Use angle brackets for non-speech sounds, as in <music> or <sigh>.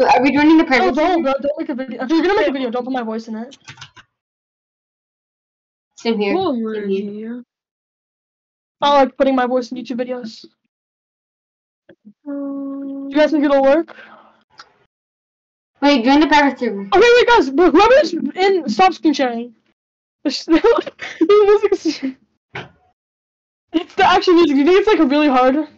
Are we joining the Oh, private? don't, bro. Don't make a video. If you're gonna make a video, don't put my voice in it. Same here. Already. I like putting my voice in YouTube videos. Um, You guys think it'll work? Wait, join the private server. Okay, wait, guys. Bro, whoever's in, stop screen sharing. <laughs> <laughs> It's the actual music. You think it's like really hard?